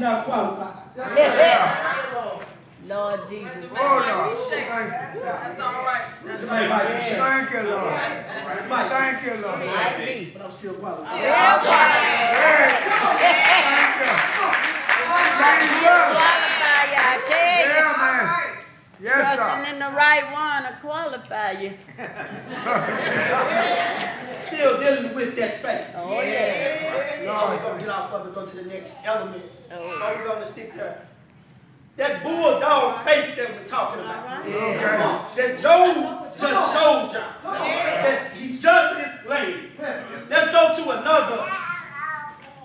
he's not qualified. Lord Jesus. Oh, Lord. Thank you. That's all right. That's Somebody might be shaking. Thank you, Lord. Might, Thank you, Lord. I be. but I'm still qualified. Yeah, Thank you. Thank you. qualify you, I tell you. Yeah, man. Yes, Trusting sir. in the right one to qualify you. Still dealing with that faith. Oh, yeah. Now we're gonna get off of it, go to the next element. Oh. So we're gonna stick there. That bulldog faith that we're talking about. That Job just showed y'all. That he just displayed. Let's go to another,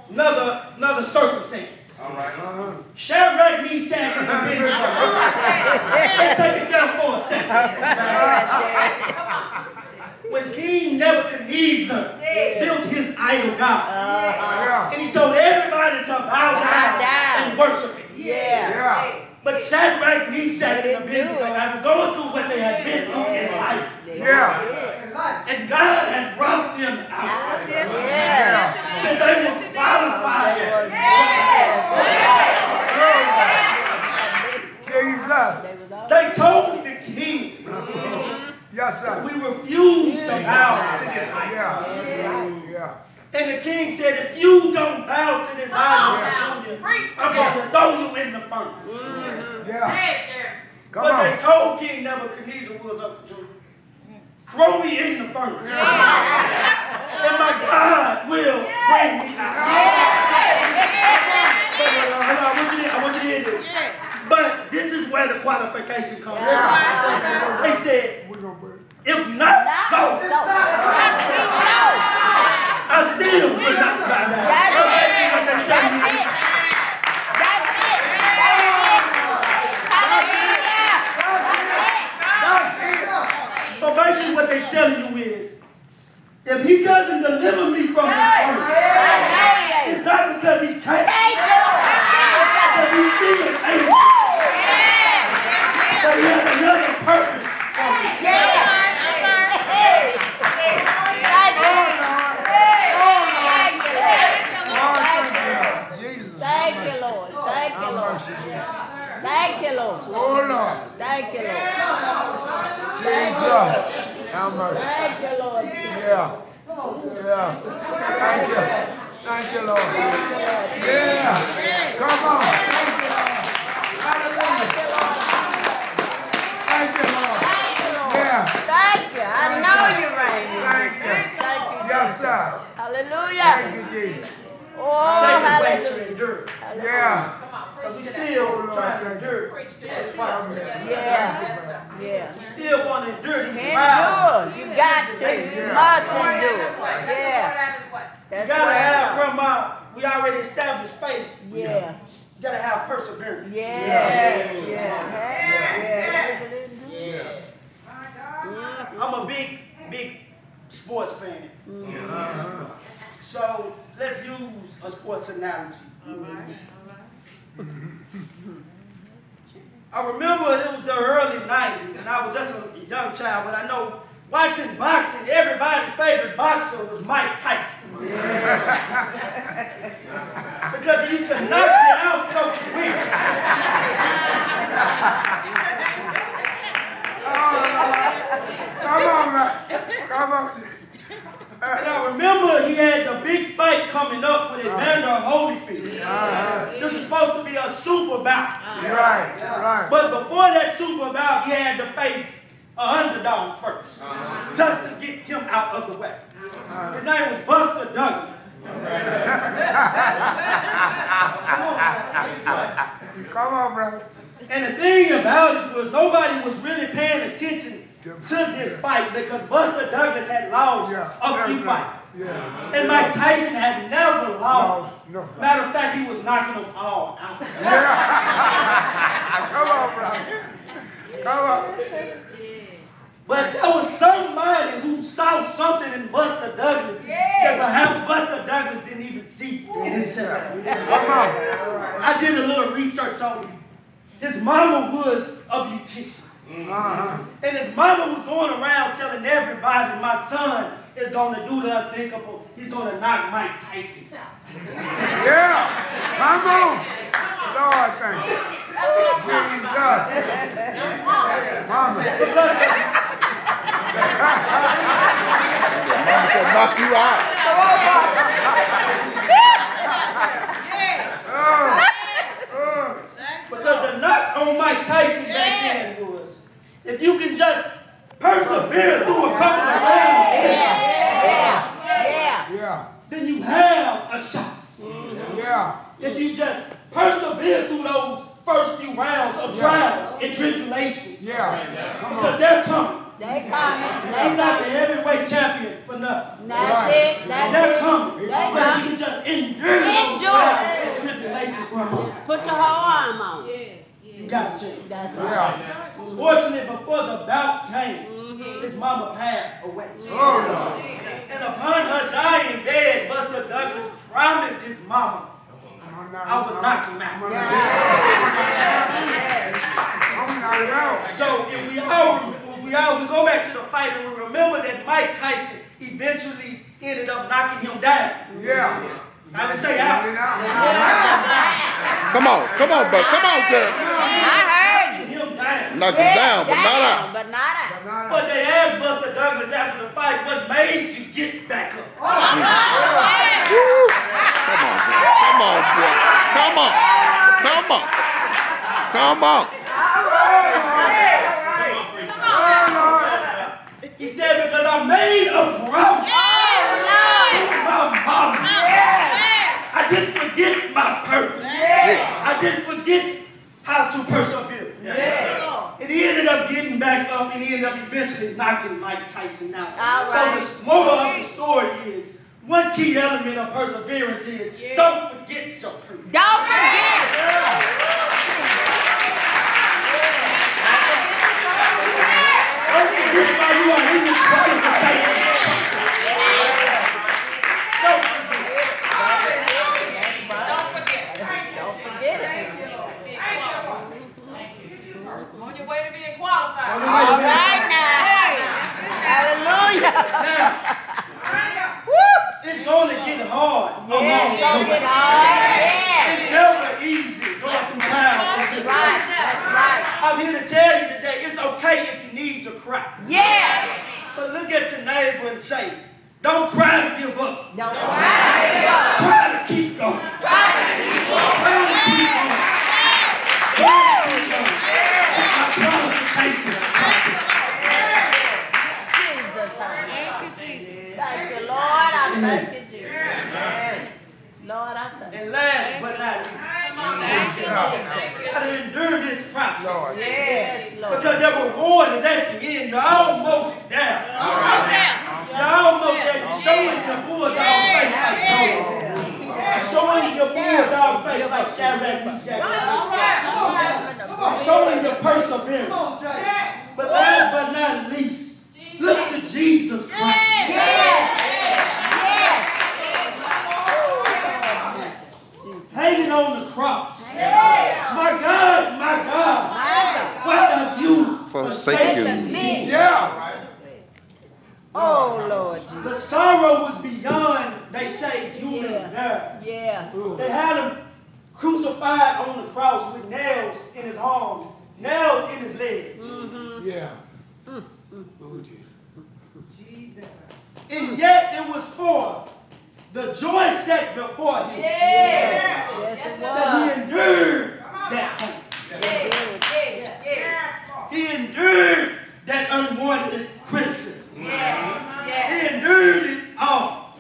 another, another circumstance. All right. Uh-huh. Shadrach, Meshach, and Abednego. Let's take it down for a second. When King Nebuchadnezzar built his idol god, uh-huh. Yeah. and he told everybody to bow Bow down down. and worship him. Yeah. Yeah. But Shadrach, Meshach, and Abednego it. had gone through what they had been through in life. Yeah. And God had brought them out. Yeah. So they were qualified. Jesus. They was all They told the king, Yes, sir. we refuse to bow to this idol. Yeah. Yeah. And the king said, if you don't bow to this idol, Preach I'm going to throw you in the furnace. Yeah. Hey, Jerry. Come What they told King Nebuchadnezzar was, uh, throw me in the furnace. And my God will bring me out. But, uh, hold on, I want you to, I want you to hear this. But this is where the qualification comes from. Yeah. They said, We're going to put if not so, I still will not bow down. That's it. What they tell you is, So basically what they telling you is, if he doesn't deliver me from this furnace, it's not because he can't, because he's still able. But he has another purpose for me. Jesus. Thank you, Lord. Thank you, Have Lord. mercy, Jesus. Thank you, Lord. Oh, Lord. Thank you, Lord. Jesus. Have mercy. Thank you, Lord. Yeah. Yeah. Thank you. Thank you, Lord. Yeah. Come on. Thank you. Hallelujah. Thank you, Lord. Yeah. Thank you. I know you're right. Thank you. Yes, sir. Hallelujah. Thank you, Jesus. Oh, Second way to endure. Yeah. Because we still trying to endure this process. Yeah. Yeah. We still want to endure these to. You must endure. Yeah. You gotta right. have, grandma, uh, we already established faith. Yeah. You gotta have perseverance. Yes. Yeah. Yeah. Yeah. I'm a big, big sports fan. Mm-hmm. So let's use a sports analogy. All right. All right. I remember it was the early 90s, and I was just a young child, but I know watching boxing, everybody's favorite boxer was Mike Tyson. because he used to knock you out so quick. Oh, come on, man. Come on. And I remember he had the big fight coming up with Evander Holyfield. Uh-huh. This was supposed to be a super bout. Right, right. But before that super bout, he had to face an underdog first, uh-huh. just to get him out of the way. Uh-huh. His name was Buster Douglas. Come on, brother. And the thing about it was nobody was really paying attention to this fight because Buster Douglas had lost Yeah. a few yeah, fights. Yeah. And Mike Tyson had never lost. No, no. Matter of fact, he was knocking them all out. Come on, brother. Come on. But there was somebody who saw something in Buster Douglas that perhaps Buster Douglas didn't even see in himself. Come on. I did a little research on him. His mama was a beautician. Uh-huh. And his mama was going around telling everybody, my son is going to do the unthinkable. He's going to knock Mike Tyson out. Yeah. Come on. Lord, thank you. Jesus. Mama. Mama said knock you out. Come Oh, oh. Because the knock on Mike Tyson back then was, if you can just persevere through a couple of rounds, Yeah. Yeah. Yeah, then you have a shot. yeah. If you just persevere through those first few rounds of trials and tribulations, Yeah. Come because they're coming. They coming. He's They not the heavyweight champion for nothing. That's it. They're That's it. coming. They But coming. you just endure those Endure. trials and grandma. Just put your whole arm on. You got to. That's right. Yeah. Fortunately, before the bout came, mm-hmm. his mama passed away. Oh, And upon her dying bed, Buster Douglas promised his mama, I'm would knock him out. not, I'm not at all. So if we all, if we all, we go back to the fight and we remember that Mike Tyson eventually ended up knocking him down. Yeah. I would say out. Come on, come on, bro. Come on, Jerry. I heard you. Him down. Knock him down, but not out. But not out. But not But they asked Buster Douglas after the fight, what made you get back up? Oh, Woo. Come on, boy. Come on, boy. Come on. Come on. Come on. He I made a promise to my mama. I didn't forget my purpose. I didn't forget how to persevere. And he ended up getting back up and he ended up eventually knocking Mike Tyson out. Right. So the moral of the story is, one key element of perseverance is don't forget your purpose. Don't forget. Forget why are in this qualification. Don't forget. Don't forget it. On your way to being qualified. On your way to All being- right now. Hallelujah. It's going to get hard. Yeah, along it's the gonna get hard. It's never easy going through trials. Yeah. Right. That's right. I'm here to tell you today, it's okay if you need to cry. Yeah. But look at your neighbor and say, don't cry to give up. Don't cry. Cry to keep going. Cry to keep going. Cry to keep going. I promise to take this. Jesus. honey. Thank you, Lord. I thank you, Jesus. Lord, I thank you. And last but not least, Yeah. gotta endure this process. Lord. Yes, Lord. Because the reward is at the end. You're almost there. You're almost there. You're showing your bulldog face like Job. You're showing your bulldog face like Shadrach, Meshach, and Abednego. Showing your perseverance. But last but not least, look to Jesus Christ. Yes. Hanging on the cross. My God, my God, My why have you Forsaken forsaken me? me. Yeah. Oh, Lord Jesus. The sorrow was beyond, they say, human Yeah. nerve. Yeah. They had him crucified on the cross with nails in his arms, nails in his legs. Mm-hmm. Yeah. Oh, Jesus. And yet it was for the joy set before him. Yes, that he endured that pain. He endured that unwanted criticism. He endured it all.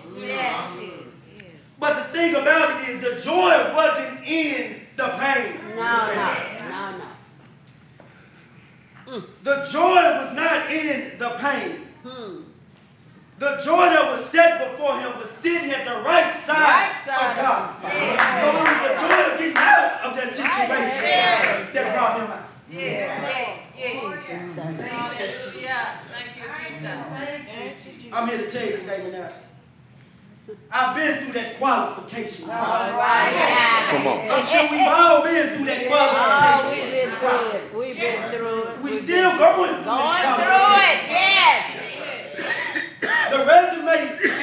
But the thing about it is the joy wasn't in the pain. No, no, no, no. The joy was not in the pain. Hmm. The joy that was set before him was sitting at the right side, Right side of God. So it was the joy of getting out of that situation that brought him out. I'm here to tell you today, Manasseh. I've been through that qualification. process. Come on. I'm sure we've all been through that Oh, we've been qualification through it. We've been through it. We We've still going through going that through qualification. it. Resume.